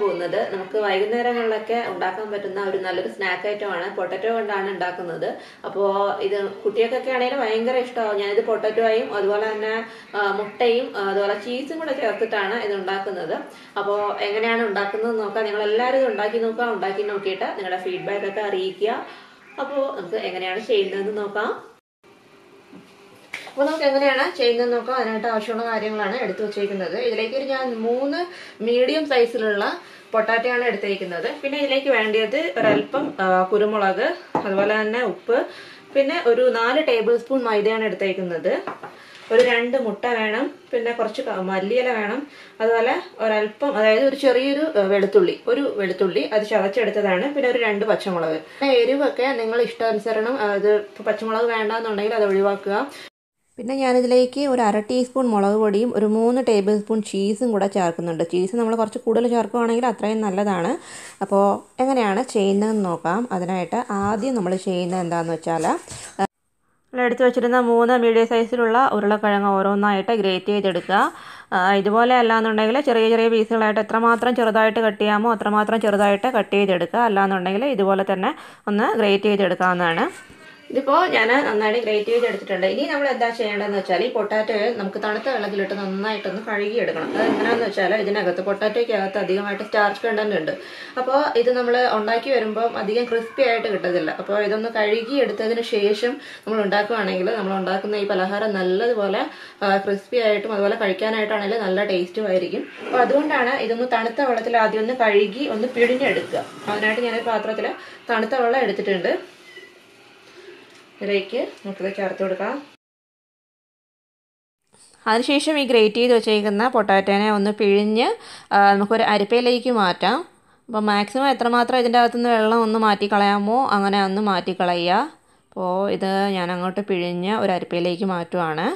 പോകുന്നത് നമുക്ക് വൈകുന്നേരങ്ങളിലൊക്കെ ഉണ്ടാക്കാൻ പറ്റുന്ന ഒരു നല്ലൊരു സ്നാക്ക് ഐറ്റമാണ് പൊട്ടറ്റോ കൊണ്ടാണ് ഉണ്ടാക്കുന്നത്. അപ്പോൾ ഇത് കുട്ടികൾക്കൊക്കെ ആണെങ്കിലും ഭയങ്കര ഇഷ്ടമാവും. ഞാനിത് പൊട്ടറ്റോയും അതുപോലെ തന്നെ മുട്ടയും അതുപോലെ ചീസും കൂടെ ചേർത്തിട്ടാണ് ഇത് ഉണ്ടാക്കുന്നത്. അപ്പോൾ എങ്ങനെയാണ് ഉണ്ടാക്കുന്നത് നോക്കാം. നിങ്ങൾ എല്ലാവരും ഇത് ഉണ്ടാക്കി നോക്കുക. ഉണ്ടാക്കി നോക്കിയിട്ട് നിങ്ങളുടെ ഫീഡ്ബാക്ക് ഒക്കെ അറിയിക്കുക. അപ്പോൾ നമുക്ക് എങ്ങനെയാണ് ചെയ്യുന്നതെന്ന് നോക്കാം. അപ്പോൾ നമുക്ക് എങ്ങനെയാണ് ചെയ്യുന്നത് നോക്കാം. അതിനായിട്ട് ആവശ്യമുള്ള കാര്യങ്ങളാണ് എടുത്തു വെച്ചിരിക്കുന്നത്. ഇതിലേക്ക് ഒരു ഞാൻ മൂന്ന് മീഡിയം സൈസിലുള്ള പൊട്ടാറ്റയാണ് എടുത്തിരിക്കുന്നത്. പിന്നെ ഇതിലേക്ക് വേണ്ടിയത് ഒരല്പം കുരുമുളക് അതുപോലെ തന്നെ ഉപ്പ് പിന്നെ ഒരു നാല് ടേബിൾ സ്പൂൺ മൈദയാണ് എടുത്തേക്കുന്നത് ഒരു രണ്ട് മുട്ട വേണം പിന്നെ കുറച്ച് മല്ലിയില വേണം അതുപോലെ ഒരല്പം അതായത് ഒരു ചെറിയൊരു വെളുത്തുള്ളി ഒരു വെളുത്തുള്ളി അത് ചതച്ചെടുത്തതാണ് പിന്നെ ഒരു രണ്ട് പച്ചമുളക്. പിന്നെ എരിവൊക്കെ നിങ്ങൾ ഇഷ്ടാനുസരണം അത് പച്ചമുളക് വേണ്ടെന്നുണ്ടെങ്കിൽ അത് ഒഴിവാക്കുക. പിന്നെ ഞാനിതിലേക്ക് ഒരു അര ടീസ്പൂൺ മുളക് പൊടിയും ഒരു മൂന്ന് ടേബിൾ സ്പൂൺ ചീസും കൂടെ ചേർക്കുന്നുണ്ട്. ചീസ് നമ്മൾ കുറച്ച് കൂടുതൽ ചേർക്കുകയാണെങ്കിൽ അത്രയും നല്ലതാണ്. അപ്പോൾ എങ്ങനെയാണ് ചെയ്യുന്നതെന്ന് നോക്കാം. അതിനായിട്ട് ആദ്യം നമ്മൾ ചെയ്യുന്നത് എന്താണെന്ന് വെച്ചാൽ എടുത്തു വെച്ചിരുന്ന മൂന്ന് മീഡിയം സൈസിലുള്ള ഉരുളക്കിഴങ്ങ് ഓരോന്നായിട്ട് ഗ്രേറ്റ് ചെയ്തെടുക്കുക. ഇതുപോലെ അല്ലാന്നുണ്ടെങ്കിൽ ചെറിയ ചെറിയ പീസുകളായിട്ട് എത്രമാത്രം ചെറുതായിട്ട് കട്ട് ചെയ്യാമോ അത്രമാത്രം ചെറുതായിട്ട് കട്ട് ചെയ്തെടുക്കുക. അല്ലാന്നുണ്ടെങ്കിൽ ഇതുപോലെ തന്നെ ഒന്ന് ഗ്രേറ്റ് ചെയ്തെടുക്കാവുന്നതാണ്. ഇതിപ്പോൾ ഞാൻ നന്നായിട്ട് ഗ്രേറ്റ് ചെയ്ത് എടുത്തിട്ടുണ്ട്. ഇനി നമ്മൾ എന്താ ചെയ്യേണ്ടതെന്ന് വെച്ചാൽ ഈ പൊട്ടാറ്റോയെ നമുക്ക് തണുത്ത വെള്ളത്തിലിട്ട് നന്നായിട്ടൊന്ന് കഴുകി എടുക്കണം അത് എങ്ങനെയാണെന്ന് വെച്ചാൽ ഇതിനകത്ത് പൊട്ടാറ്റോയ്ക്കകത്ത് അധികമായിട്ട് സ്റ്റാർച്ച് കണ്ടന്റ് ഉണ്ട്. അപ്പോൾ ഇത് നമ്മൾ ഉണ്ടാക്കി വരുമ്പോൾ അധികം ക്രിസ്പി ആയിട്ട് കിട്ടത്തില്ല. അപ്പോൾ ഇതൊന്ന് കഴുകി എടുത്തതിന് ശേഷം നമ്മൾ ഉണ്ടാക്കുകയാണെങ്കിൽ നമ്മൾ ഉണ്ടാക്കുന്ന ഈ പലഹാരം നല്ലതുപോലെ ക്രിസ്പി ആയിട്ടും അതുപോലെ കഴിക്കാനായിട്ടാണെങ്കിലും നല്ല ടേസ്റ്റും ആയിരിക്കും. അപ്പോൾ അതുകൊണ്ടാണ് ഇതൊന്ന് തണുത്ത വെള്ളത്തിൽ ആദ്യം ഒന്ന് കഴുകി ഒന്ന് പിഴിഞ്ഞെടുക്കുക. അതിനായിട്ട് ഞാനൊരു പാത്രത്തിൽ തണുത്ത വെള്ളം എടുത്തിട്ടുണ്ട്. ഇതിലേക്ക് നമുക്കിത് ചേർത്ത് കൊടുക്കാം. അതിനുശേഷം ഈ ഗ്രേറ്റ് ചെയ്ത് വെച്ചേക്കുന്ന പൊട്ടാറ്റോനെ ഒന്ന് പിഴിഞ്ഞ് നമുക്കൊരു അരിപ്പയിലേക്ക് മാറ്റാം. അപ്പോൾ മാക്സിമം എത്രമാത്രം ഇതിന്റെ അകത്തുനിന്ന് വെള്ളം ഒന്ന് മാറ്റി കളയാമോ അങ്ങനെ ഒന്ന് മാറ്റി കളയുക അപ്പോൾ ഇത് ഞാൻ അങ്ങോട്ട് പിഴിഞ്ഞ് ഒരു അരിപ്പയിലേക്ക് മാറ്റുവാണ്.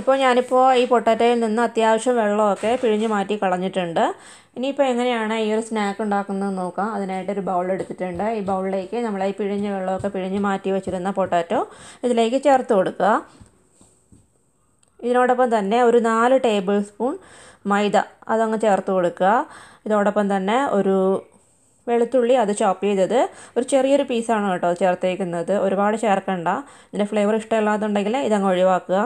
ഇപ്പോൾ ഞാനിപ്പോൾ ഈ പൊട്ടാറ്റോയിൽ നിന്ന് അത്യാവശ്യം വെള്ളമൊക്കെ പിഴിഞ്ഞ് മാറ്റി കളഞ്ഞിട്ടുണ്ട്. ഇനിയിപ്പോൾ എങ്ങനെയാണ് ഈ ഒരു സ്നാക്ക് ഉണ്ടാക്കുന്നത് നോക്കാം. അതിനായിട്ട് ഒരു ബൗൾ എടുത്തിട്ടുണ്ട്. ഈ ബൗളിലേക്ക് നമ്മൾ ഈ പിഴിഞ്ഞ വെള്ളമൊക്കെ പിഴിഞ്ഞ് മാറ്റി വെച്ചിരുന്ന പൊട്ടാറ്റോ ഇതിലേക്ക് ചേർത്ത് കൊടുക്കുക. ഇതിനോടൊപ്പം തന്നെ ഒരു നാല് ടേബിൾ സ്പൂൺ മൈദ അതങ്ങ് ചേർത്ത് കൊടുക്കുക. ഇതോടൊപ്പം തന്നെ ഒരു വെളുത്തുള്ളി അത് ചോപ്പ് ചെയ്തത്. ഒരു ചെറിയൊരു പീസാണ് കേട്ടോ ചേർത്തേക്കുന്നത്. ഒരുപാട് ചേർക്കണ്ട. ഇതിന്റെ ഫ്ലേവർ ഇഷ്ടമല്ലാത്തുണ്ടെങ്കിൽ ഇതങ്ങ് ഒഴിവാക്കുക.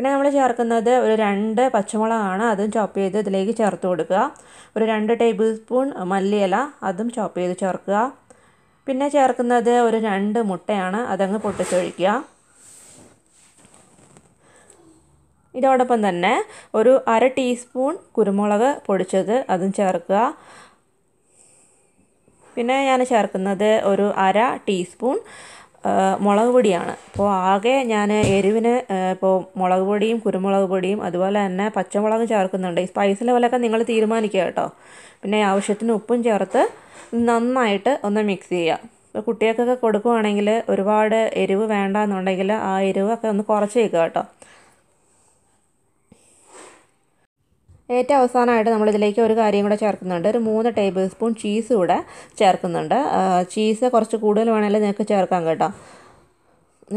പിന്നെ നമ്മൾ ചേർക്കുന്നത് ഒരു രണ്ട് പച്ചമുളകാണ് അതും ചോപ്പ് ചെയ്ത് ഇതിലേക്ക് ചേർത്ത് കൊടുക്കുക. ഒരു രണ്ട് ടേബിൾ സ്പൂൺ മല്ലിയില അതും ചോപ്പ് ചെയ്ത് ചേർക്കുക. പിന്നെ ചേർക്കുന്നത് ഒരു രണ്ട് മുട്ടയാണ് അതങ്ങ് പൊട്ടിച്ചൊഴിക്കുക. ഇതോടൊപ്പം തന്നെ ഒരു അര ടീസ്പൂൺ കുരുമുളക് പൊടിച്ചത് അതും ചേർക്കുക. പിന്നെ ഞാൻ ചേർക്കുന്നത് ഒരു അര ടീസ്പൂൺ മുളക് പൊടിയാണ്. അപ്പോൾ ആകെ ഞാൻ എരിവിന് ഇപ്പോൾ മുളക് പൊടിയും കുരുമുളക് പൊടിയും അതുപോലെ തന്നെ പച്ചമുളകും ചേർക്കുന്നുണ്ട്. ഈ സ്പൈസ് ലെവലൊക്കെ നിങ്ങൾ തീരുമാനിക്കുക കേട്ടോ. പിന്നെ ആവശ്യത്തിന് ഉപ്പും ചേർത്ത് നന്നായിട്ട് ഒന്ന് മിക്സ് ചെയ്യുക. ഇപ്പോൾ കുട്ടികൾക്കൊക്കെ കൊടുക്കുവാണെങ്കിൽ ഒരുപാട് എരിവ് വേണ്ടാന്നുണ്ടെങ്കിൽ ആ എരിവൊക്കെ ഒന്ന് കുറച്ച് വയ്ക്കുക കേട്ടോ. ഏറ്റവും അവസാനമായിട്ട് നമ്മളിതിലേക്ക് ഒരു കാര്യം കൂടെ ചേർക്കുന്നുണ്ട്. ഒരു മൂന്ന് ടേബിൾ സ്പൂൺ ചീസ് കൂടെ ചേർക്കുന്നുണ്ട്. ചീസ് കുറച്ച് കൂടുതൽ വേണമെങ്കിൽ നിങ്ങൾക്ക് ചേർക്കാം കേട്ടോ.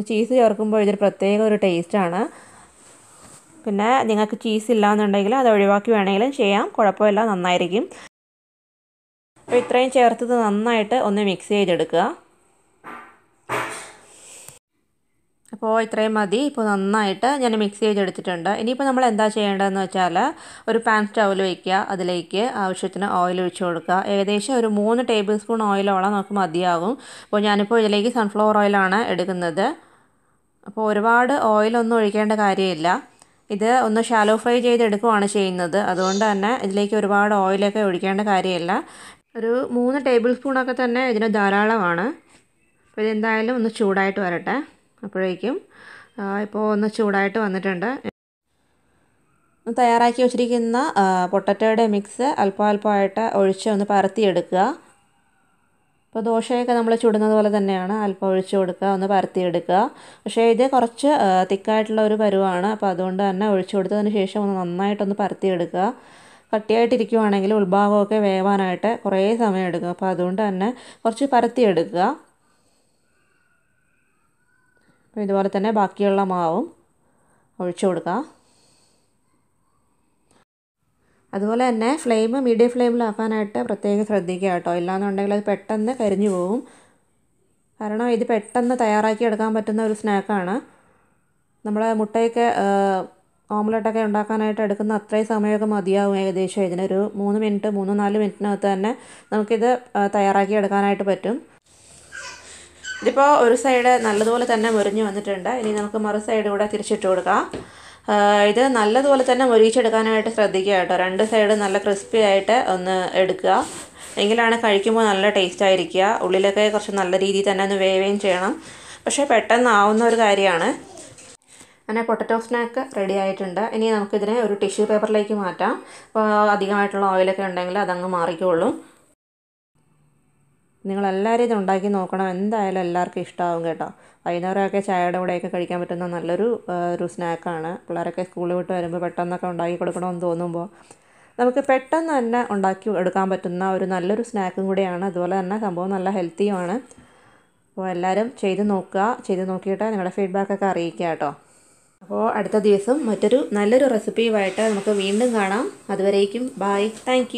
ചീസ് ചേർക്കുമ്പോൾ ഇതൊരു പ്രത്യേക ഒരു ടേസ്റ്റാണ് പിന്നെ നിങ്ങൾക്ക് ചീസ് ഇല്ലാന്നുണ്ടെങ്കിൽ അത് ഒഴിവാക്കി വേണമെങ്കിലും ചെയ്യാം. കുഴപ്പമില്ല നന്നായിരിക്കും. അപ്പോൾ ഇത്രയും ചേർത്തത് നന്നായിട്ട് ഒന്ന് മിക്സ് ചെയ്തെടുക്കുക. അപ്പോൾ ഇത്രയും മതി. ഇപ്പോൾ നന്നായിട്ട് ഞാൻ മിക്സ് ചെയ്തെടുത്തിട്ടുണ്ട്. ഇനിയിപ്പോൾ നമ്മൾ എന്താ ചെയ്യേണ്ടതെന്ന് വെച്ചാൽ ഒരു പാൻ സ്റ്റൗവിൽ വയ്ക്കുക. അതിലേക്ക് ആവശ്യത്തിന് ഓയിൽ ഒഴിച്ച് കൊടുക്കുക. ഏകദേശം ഒരു മൂന്ന് ടേബിൾ സ്പൂൺ ഓയിലോളം നമുക്ക് മതിയാകും അപ്പോൾ ഞാനിപ്പോൾ ഇതിലേക്ക് സൺഫ്ലവർ ഓയിലാണ് എടുക്കുന്നത്. അപ്പോൾ ഒരുപാട് ഓയിലൊന്നും ഒഴിക്കേണ്ട കാര്യമില്ല. ഇത് ഒന്ന് ഷാലോ ഫ്രൈ ചെയ്തെടുക്കുകയാണ് ചെയ്യുന്നത്. അതുകൊണ്ട് തന്നെ ഇതിലേക്ക് ഒരുപാട് ഓയിലൊക്കെ ഒഴിക്കേണ്ട കാര്യമില്ല. ഒരു മൂന്ന് ടേബിൾ സ്പൂണൊക്കെ തന്നെ ഇതിന് ധാരാളമാണ്. അപ്പോൾ ഇതെന്തായാലും ഒന്ന് ചൂടായിട്ട് വരട്ടെ. അപ്പോഴേക്കും ഇപ്പോൾ ഒന്ന് ചൂടായിട്ട് വന്നിട്ടുണ്ട്. തയ്യാറാക്കി വെച്ചിരിക്കുന്ന പൊട്ടറ്റോയുടെ മിക്സ് അല്പം അല്പമായിട്ട് ഒഴിച്ച് ഒന്ന് പരത്തിയെടുക്കുക. ഇപ്പോൾ ദോശയൊക്കെ നമ്മൾ ചുടുന്നത് പോലെ തന്നെയാണ് അല്പം ഒഴിച്ച് കൊടുക്കുക ഒന്ന് പരത്തിയെടുക്കുക. പക്ഷേ ഇത് കുറച്ച് തിക്കായിട്ടുള്ള ഒരു പരുവാണ്. അപ്പോൾ അതുകൊണ്ട് തന്നെ ഒഴിച്ച് കൊടുത്തതിന് ശേഷം ഒന്ന് നന്നായിട്ടൊന്ന് പരത്തിയെടുക്കുക. കട്ടിയായിട്ടിരിക്കുവാണെങ്കിൽ ഉൾഭാഗമൊക്കെ വേവാനായിട്ട് കുറേ സമയം എടുക്കും. അപ്പോൾ അതുകൊണ്ട് തന്നെ കുറച്ച് പരത്തിയെടുക്കുക. അപ്പോൾ ഇതുപോലെ തന്നെ ബാക്കിയുള്ള മാവും ഒഴിച്ചു കൊടുക്കുക അതുപോലെ തന്നെ ഫ്ലെയിം മീഡിയം ഫ്ലെയിമിലാക്കാനായിട്ട് പ്രത്യേകം ശ്രദ്ധിക്കുക കേട്ടോ. ഇല്ലാന്നുണ്ടെങ്കിൽ അത് പെട്ടെന്ന് കരിഞ്ഞു പോകും കാരണം ഇത് പെട്ടെന്ന് തയ്യാറാക്കി എടുക്കാൻ പറ്റുന്ന ഒരു സ്നാക്കാണ്. നമ്മൾ മുട്ടയൊക്കെ ഓംലെറ്റൊക്കെ ഉണ്ടാക്കാനായിട്ട് എടുക്കുന്ന അത്രയും സമയമൊക്കെ മതിയാവും ഏകദേശം. ഇതിനൊരു മൂന്ന് മിനിറ്റ് മൂന്ന് നാല് മിനിറ്റിനകത്ത് തന്നെ നമുക്കിത് തയ്യാറാക്കി എടുക്കാനായിട്ട് പറ്റും. ഇതിപ്പോൾ ഒരു സൈഡ് നല്ലതുപോലെ തന്നെ മുരിഞ്ഞ് വന്നിട്ടുണ്ട്. ഇനി നമുക്ക് മറു സൈഡ് കൂടെ തിരിച്ചിട്ട് കൊടുക്കാം. ഇത് നല്ലതുപോലെ തന്നെ മുരിച്ചെടുക്കാനായിട്ട് ശ്രദ്ധിക്കുക കേട്ടോ. രണ്ട് സൈഡ് നല്ല ക്രിസ്പി ആയിട്ട് ഒന്ന് എടുക്കുക. എങ്കിലാണ് കഴിക്കുമ്പോൾ നല്ല ടേസ്റ്റ് ആയിരിക്കുക. ഉള്ളിലൊക്കെ കുറച്ച് നല്ല രീതിയിൽ തന്നെ ഒന്ന് വേവുകയും ചെയ്യണം. പക്ഷേ പെട്ടെന്ന് ആവുന്ന ഒരു കാര്യമാണ്. അങ്ങനെ പൊട്ടറ്റോ സ്നാക്ക് റെഡി ആയിട്ടുണ്ട്. ഇനി നമുക്കിതിനെ ഒരു ടിഷ്യൂ പേപ്പറിലേക്ക് മാറ്റാം. അപ്പോൾ അധികമായിട്ടുള്ള ഓയിലൊക്കെ ഉണ്ടെങ്കിൽ അതങ്ങ് മാറിക്കോളും. നിങ്ങളെല്ലാവരും ഇത് ഉണ്ടാക്കി നോക്കണം. എന്തായാലും എല്ലാവർക്കും ഇഷ്ടമാവും കേട്ടോ. വൈകുന്നേരമൊക്കെ ചായയുടെ കൂടെയൊക്കെ കഴിക്കാൻ പറ്റുന്ന നല്ലൊരു ഒരു സ്നാക്കാണ്. പിള്ളേരൊക്കെ സ്കൂളിൽ വിട്ട് വരുമ്പോൾ പെട്ടെന്നൊക്കെ ഉണ്ടാക്കി കൊടുക്കണമെന്ന് തോന്നുമ്പോൾ നമുക്ക് പെട്ടെന്ന് തന്നെ ഉണ്ടാക്കി എടുക്കാൻ പറ്റുന്ന ഒരു നല്ലൊരു സ്നാക്കും കൂടിയാണ്. അതുപോലെ തന്നെ സംഭവം നല്ല ഹെൽത്തിയുമാണ്. അപ്പോൾ എല്ലാവരും ചെയ്ത് നോക്കുക. ചെയ്ത് നോക്കിയിട്ട് നിങ്ങളുടെ ഫീഡ്ബാക്കൊക്കെ അറിയിക്കുക കേട്ടോ. അപ്പോൾ അടുത്ത ദിവസം മറ്റൊരു നല്ലൊരു റെസിപ്പിയുമായിട്ട് നമുക്ക് വീണ്ടും കാണാം. അതുവരേക്കും ബായ് താങ്ക്